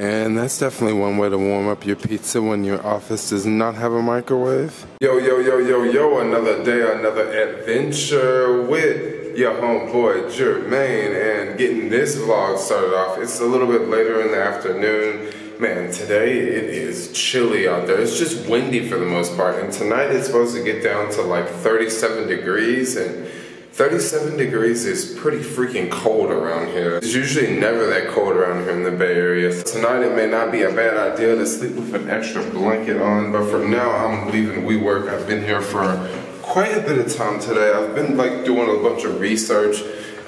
And that's definitely one way to warm up your pizza when your office does not have a microwave. Yo, yo, yo, yo, yo, another day, another adventure with your homeboy Jermaine and getting this vlog started off. It's a little bit later in the afternoon. Man, today it is chilly out there. It's just windy for the most part. And tonight it's supposed to get down to like 37 degrees and 37 degrees is pretty freaking cold around here. It's usually never that cold around here in the Bay Area. Tonight it may not be a bad idea to sleep with an extra blanket on, but for now I'm leaving WeWork. I've been here for quite a bit of time today. I've been like doing a bunch of research.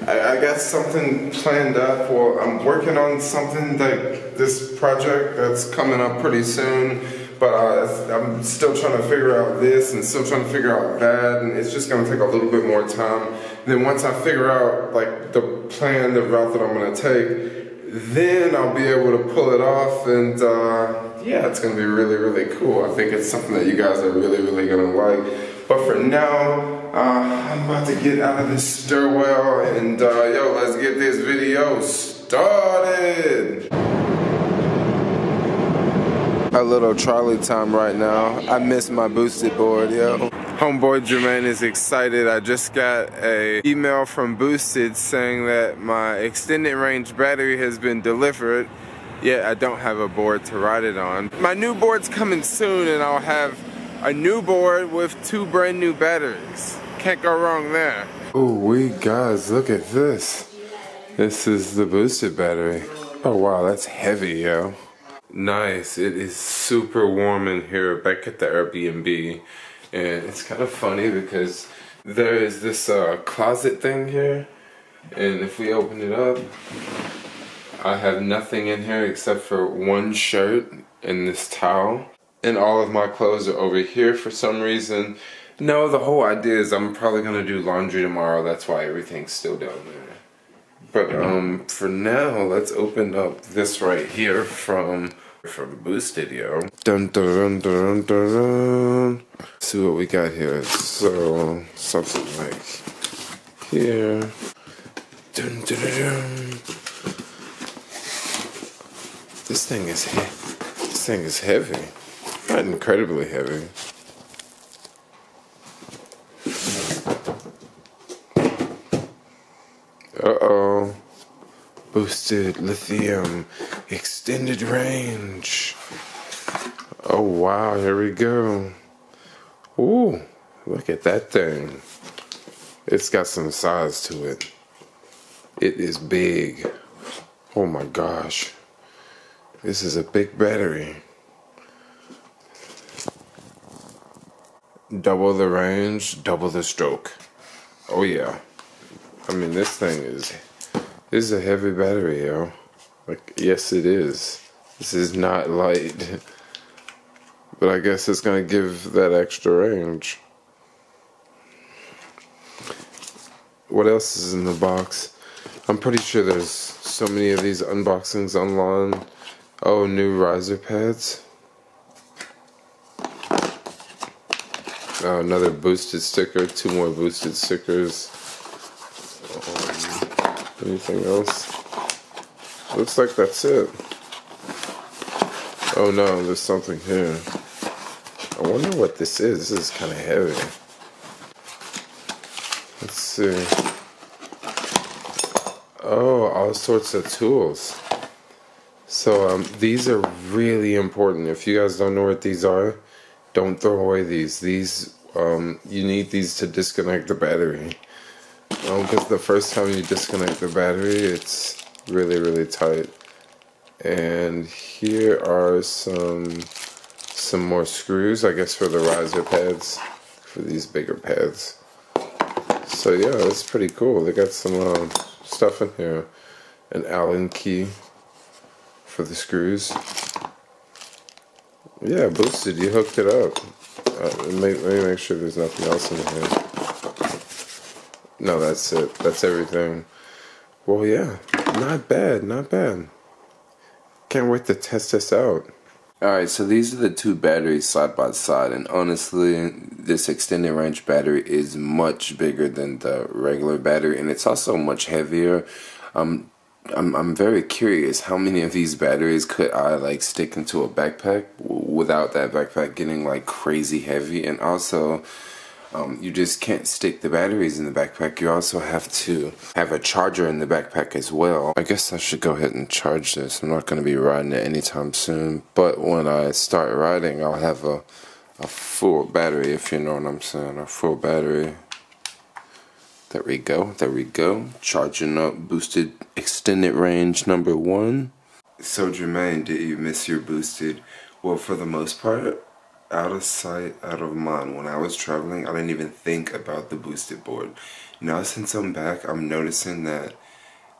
I, I got something planned up or I'm working on something like this project that's coming up pretty soon but uh, I'm still trying to figure out this and still trying to figure out that, and it's just gonna take a little bit more time. Then once I figure out like the plan, the route that I'm gonna take, then I'll be able to pull it off, and uh, yeah, it's gonna be really, really cool. I think it's something that you guys are really, really gonna like. But for now, uh, I'm about to get out of this stairwell, and uh, yo, let's get this video started a little trolley time right now. I miss my boosted board, yo. Homeboy Jermaine is excited. I just got a email from Boosted saying that my extended range battery has been delivered, yet I don't have a board to ride it on. My new board's coming soon and I'll have a new board with two brand new batteries. Can't go wrong there. Oh, we guys, look at this. This is the boosted battery. Oh wow, that's heavy, yo. Nice. It is super warm in here back at the Airbnb. And it's kind of funny because there is this uh, closet thing here. And if we open it up, I have nothing in here except for one shirt and this towel. And all of my clothes are over here for some reason. No, the whole idea is I'm probably going to do laundry tomorrow. That's why everything's still down there. But um, for now, let's open up this right here from from Boosted, yo. Dun dun dun dun dun dun. See what we got here. So something like here. Dun dun dun. This thing is he- this thing is heavy. Not incredibly heavy. Uh oh. Boosted lithium extended range. Oh wow, here we go. Ooh, look at that thing. It's got some size to it. It is big. Oh my gosh. This is a big battery. Double the range, double the stroke. Oh yeah. I mean this thing is this is a heavy battery, yo. Like, yes, it is. This is not light. But I guess it's gonna give that extra range. What else is in the box? I'm pretty sure there's so many of these unboxings online. Oh, new riser pads. Oh, another boosted sticker. Two more boosted stickers. Um, anything else? Looks like that's it. Oh no, there's something here. I wonder what this is. This is kind of heavy. Let's see. Oh, all sorts of tools. So um, these are really important. If you guys don't know what these are, don't throw away these. These um, you need these to disconnect the battery. Because um, the first time you disconnect the battery, it's really really tight. And here are some some more screws, I guess, for the riser pads, for these bigger pads. So yeah, that's pretty cool. They got some uh, stuff in here. An Allen key for the screws. Yeah, boosted. You hooked it up. Uh, let me make sure there's nothing else in here. No, that's it. That's everything. Well, yeah, not bad, not bad. Can't wait to test this out. Alright, so these are the two batteries side by side, and honestly, this extended range battery is much bigger than the regular battery, and it's also much heavier. Um, I'm I'm very curious how many of these batteries could I like stick into a backpack without that backpack getting like crazy heavy and also um, you just can't stick the batteries in the backpack. You also have to have a charger in the backpack as well. I guess I should go ahead and charge this. I'm not going to be riding it anytime soon, but when I start riding, I'll have a a full battery, if you know what I'm saying. A full battery. There we go. There we go. Charging up boosted extended range number one. So Jermaine, did you miss your boosted? Well, for the most part, out of sight, out of mind. When I was traveling, I didn't even think about the boosted board. Now since I'm back, I'm noticing that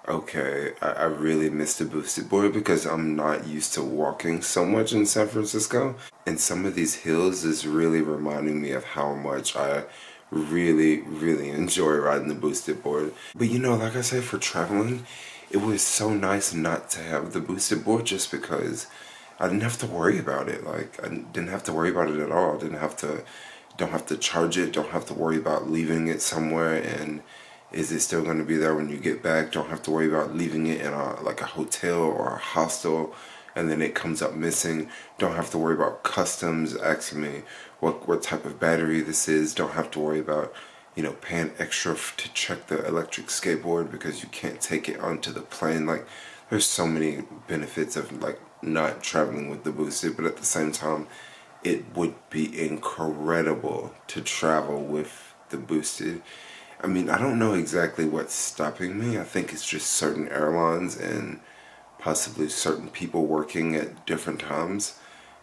okay, I, I really missed the boosted board because I'm not used to walking so much in San Francisco. And some of these hills is really reminding me of how much I really, really enjoy riding the boosted board. But you know, like I said, for traveling, it was so nice not to have the boosted board just because I didn't have to worry about it. Like I didn't have to worry about it at all. I didn't have to don't have to charge it, don't have to worry about leaving it somewhere and is it still going to be there when you get back? Don't have to worry about leaving it in a like a hotel or a hostel and then it comes up missing. Don't have to worry about customs asking me what what type of battery this is. Don't have to worry about you know paying extra to check the electric skateboard because you can't take it onto the plane. Like there's so many benefits of like not traveling with the boosted, but at the same time, it would be incredible to travel with the boosted. I mean, I don't know exactly what's stopping me. I think it's just certain airlines and possibly certain people working at different times.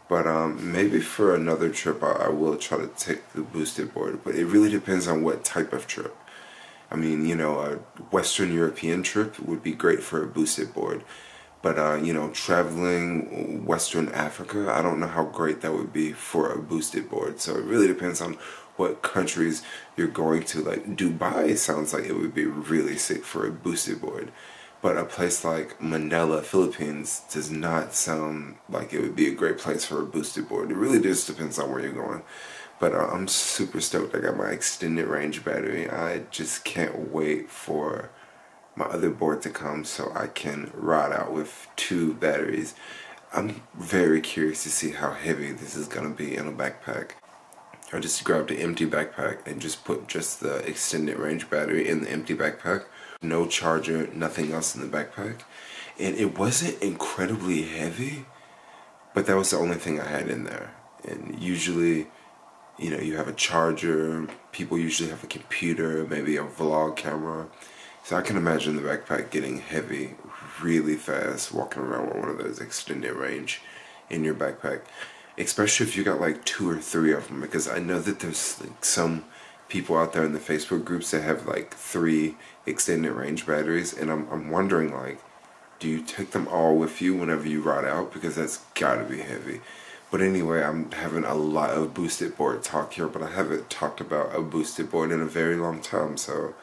But um, maybe for another trip, I, I, will try to take the boosted board. But it really depends on what type of trip. I mean, you know, a Western European trip would be great for a boosted board. But, uh, you know, traveling Western Africa, I don't know how great that would be for a boosted board. So it really depends on what countries you're going to. Like Dubai sounds like it would be really sick for a boosted board. But a place like Manila, Philippines does not sound like it would be a great place for a boosted board. It really just depends on where you're going. But uh, I'm super stoked. I got my extended range battery. I just can't wait for my other board to come so I can ride out with two batteries. I'm very curious to see how heavy this is going to be in a backpack. I just grabbed an empty backpack and just put just the extended range battery in the empty backpack no charger, nothing else in the backpack. And it wasn't incredibly heavy, but that was the only thing I had in there. And usually, you know, you have a charger, people usually have a computer, maybe a vlog camera. So I can imagine the backpack getting heavy really fast walking around with one of those extended range in your backpack. Especially if you got like two or three of them because I know that there's like some people out there in the Facebook groups that have like three extended range batteries and I'm, I'm wondering like do you take them all with you whenever you ride out because that's gotta be heavy but anyway I'm having a lot of boosted board talk here but I haven't talked about a boosted board in a very long time so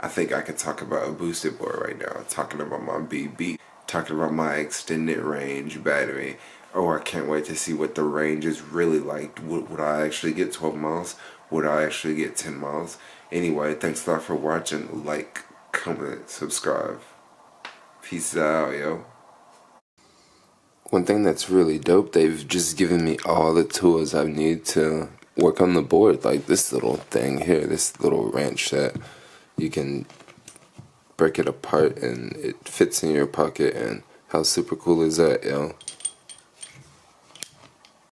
I think I could talk about a boosted board right now talking about my BB talking about my extended range battery oh I can't wait to see what the range is really like would, would I actually get 12 miles would I actually get 10 miles? Anyway, thanks a lot for watching. Like, comment, subscribe. Peace out, yo. One thing that's really dope, they've just given me all the tools I need to work on the board. Like this little thing here, this little wrench that you can break it apart and it fits in your pocket. And how super cool is that, yo?